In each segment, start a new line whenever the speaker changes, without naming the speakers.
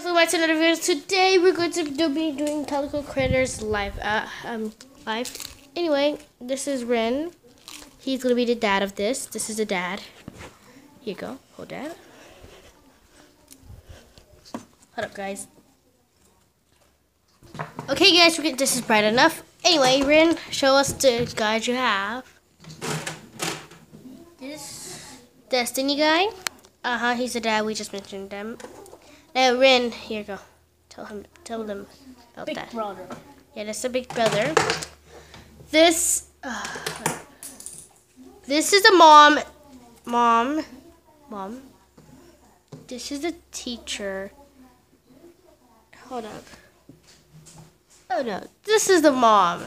guys, welcome back to another video. Today we're going to be doing Calico Critters live. Uh, um, live. Anyway, this is Ren. He's gonna be the dad of this. This is the dad. Here you go. Hold dad. Hold up, guys. Okay, guys, we get this is bright enough. Anyway, Ren, show us the guide you have.
This
Destiny guy. Uh huh. He's the dad. We just mentioned them. Now, Ren, here you go. Tell him. Tell them about
big
that.
brother.
Yeah, that's a big brother. This. Uh, this is a mom. Mom. Mom. This is a teacher. Hold up. Oh no. This is the mom.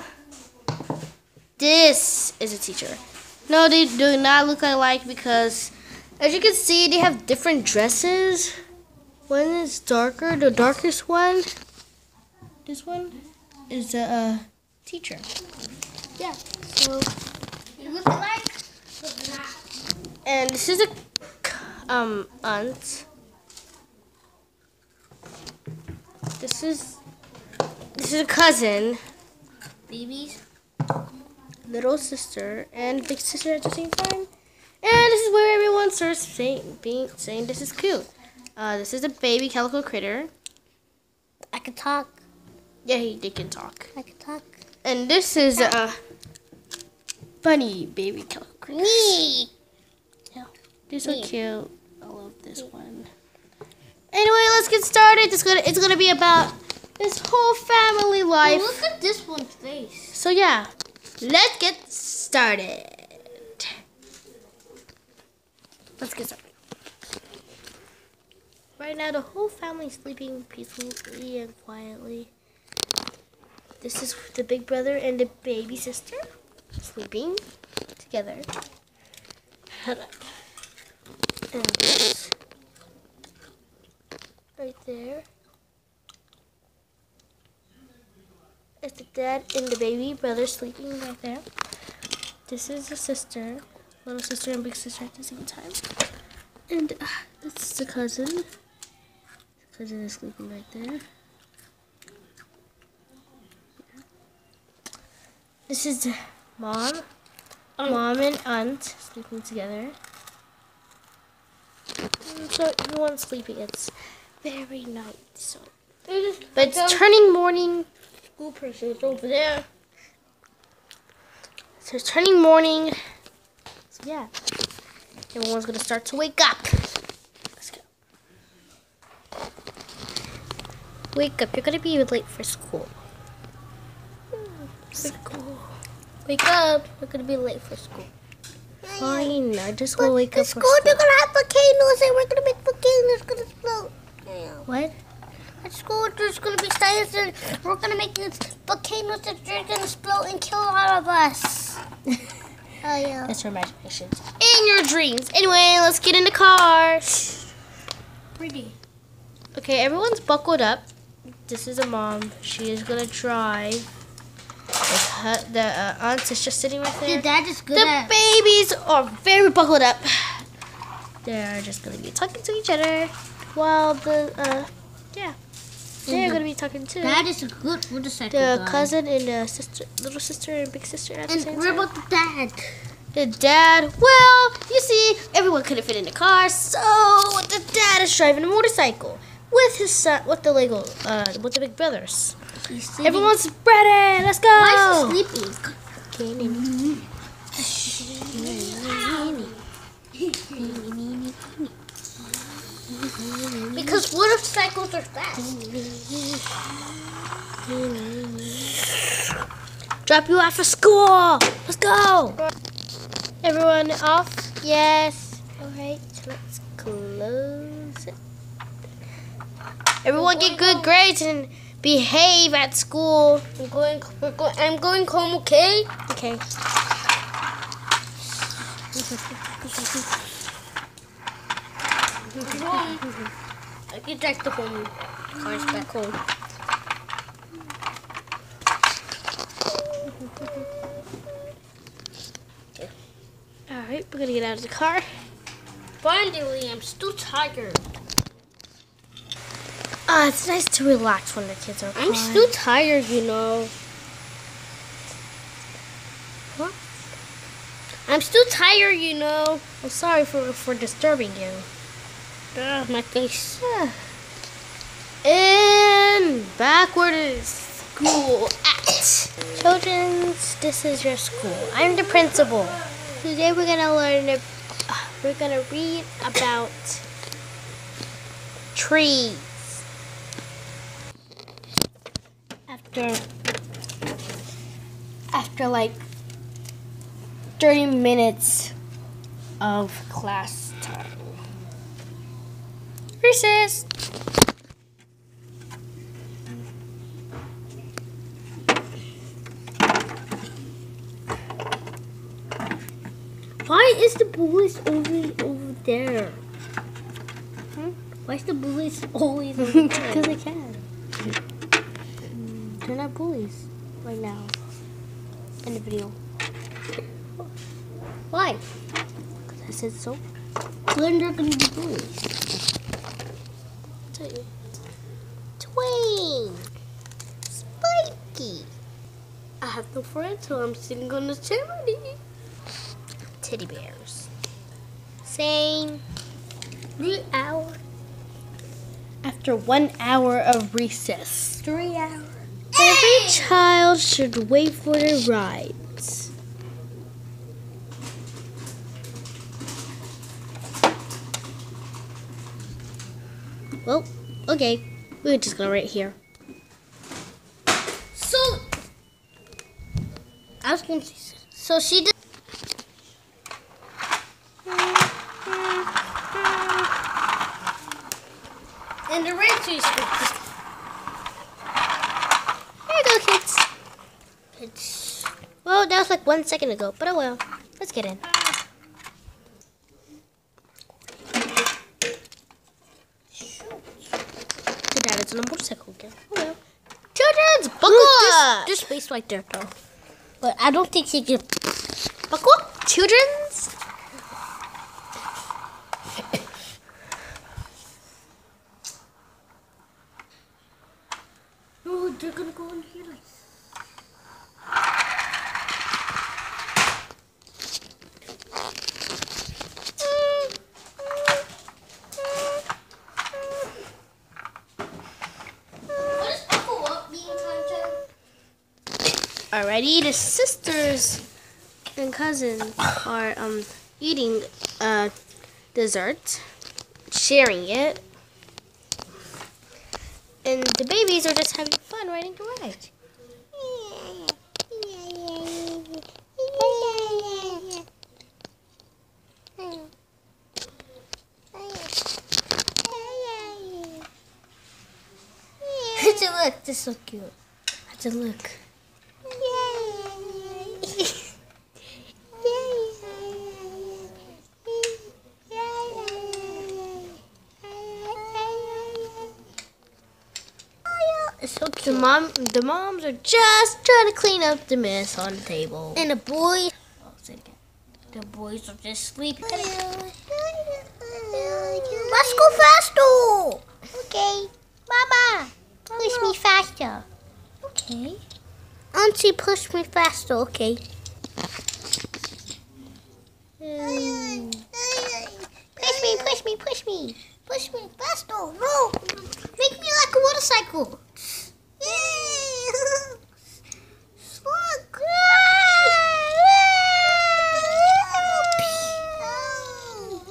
This is a teacher. No, they do not look alike because, as you can see, they have different dresses. One is darker. The darkest one. This one is a uh, teacher. Yeah. So,
You look like
and this is a um aunt. This is this is a cousin,
babies.
little sister, and big sister at the same time. And this is where everyone starts saying being saying this is cute. Uh, this is a baby calico critter.
I can talk.
Yeah, he they can talk.
I can talk.
And this is a bunny baby calico critter.
Me.
They're so cute. I love this one. Anyway, let's get started. It's gonna it's gonna be about this whole family life.
look at this one's face.
So yeah, let's get started. Let's get started. Right now, the whole family sleeping peacefully and quietly. This is the big brother and the baby sister sleeping together. Up. And this right there is the dad and the baby brother sleeping right there. This is the sister, little sister and big sister at the same time. And uh, this is the cousin. Cousin is sleeping right there. This is mom, um, mom and aunt sleeping together. And So everyone's sleeping. It's very night. So, but it's turning morning.
school person is over there.
So it's turning morning. So yeah. Everyone's gonna start to wake up. Let's go. Wake up. You're gonna be late for school. Hmm, school. Wake up. You're gonna be late for school. Fine. I just will wake up for
school, they're gonna have volcanoes and we're gonna make volcanoes gonna explode.
What?
At school, there's gonna be science and we're gonna make these volcanoes that are gonna explode and kill all of us. oh yeah.
That's your imagination. In your dreams. Anyway, let's get in the car.
Pretty.
Okay, everyone's buckled up. This is a mom. She is gonna drive. The, hu- the uh, aunt is just sitting right there.
The dad is good
The
at.
babies are very buckled up. They're just gonna be talking to each other while the uh yeah they're
Mhm.
gonna be talking too.
Dad is good motorcycle
The
guy.
cousin and the sister, little sister and big sister
And what about the dad?
The dad, well, you see, everyone couldn't fit in the car, so the dad is driving a motorcycle with his son, with the Lego, uh, with the big brothers.
He's sleeping.
Everyone's ready. Let's go.
Why is he sleeping? Because motorcycles are fast.
Drop you off for school. Let's go. Everyone off? Yes. All right. Let's close it. Everyone get good grades and behave at school.
I'm going. I'm going home. Okay.
Okay.
home. I can drive the home. Cars back home.
All right, we're gonna get out of the car.
Finally, I'm still tired.
Ah, it's nice to relax when the kids are
I'm still tired, you know.
What?
I'm still tired, you know.
I'm sorry for for disturbing you.
Ugh, my face.
And back where the school at. Children's, this is your school. I'm the principal. Today we're gonna learn. uh, We're gonna read about trees. After after like 30 minutes of class time. Recess.
Why is the police always over there?
Hmm?
Why is the police always over there?
Because I can. Bullies right now in the video.
Why?
Because I said so.
When they're gonna be bullies?
Twain. Spiky.
I have no friends, so I'm sitting on the charity.
Teddy bears. Same.
Three hours.
After one hour of recess.
Three hours.
Every child should wait for their rides. Well, okay. We're just gonna wait here.
So, I was gonna say, so she did. And the red tree is
Here you go, kids.
It's
Well, that was like one second ago, but oh well. Let's get in. Your dad is on a motorcycle again. Oh well. Children's buckle up!
There's space right there, though. But I don't think he can.
Buckle up, children's.
No, oh, they're gonna go in here. Like, what is buckle up being
Alrighty, the sisters and cousins are um eating uh dessert, sharing it, and the babies are just having fun riding the ride.
Look, this is so cute.
Just look.
It's so
The mom, the moms are just trying to clean up the mess on the table.
And the boys,
Oh,
the boys are just sleeping. Let's go faster.
Okay, Mama, push me faster.
Okay. Auntie, push me faster. Okay.
Hmm.
Push me, push me, push me. Push me faster. No. Make me like a motorcycle. Yeah. Look.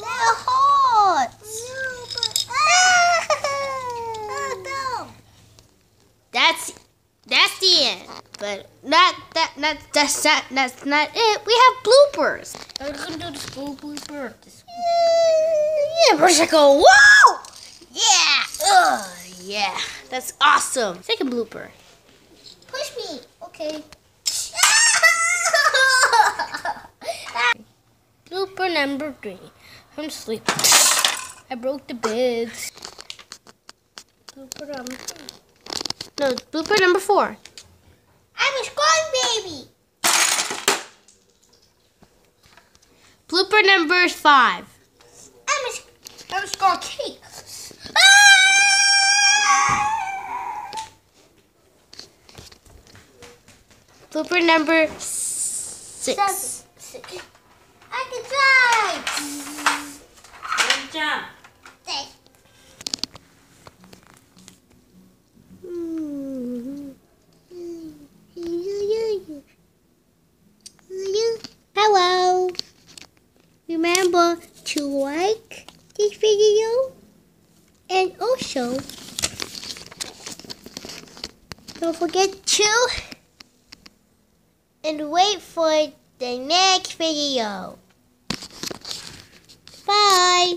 They're hot.
That's that's the end. But not that not that's not that's not it. We have bloopers.
I'm gonna do the school blooper.
Yeah, go. Whoa! Yeah. Ugh, yeah. That's awesome. Take a blooper.
Push me. Okay. Blooper number three. I'm sleeping. I broke the beds. Blooper number three.
No, blooper number four. Blooper number five.
I'm a, I'm a gonna cake. Ah! Blooper number six.
Seven, six. I can drive.
Good job.
Thanks. Mm. Also don't forget to and wait for the next video. Bye.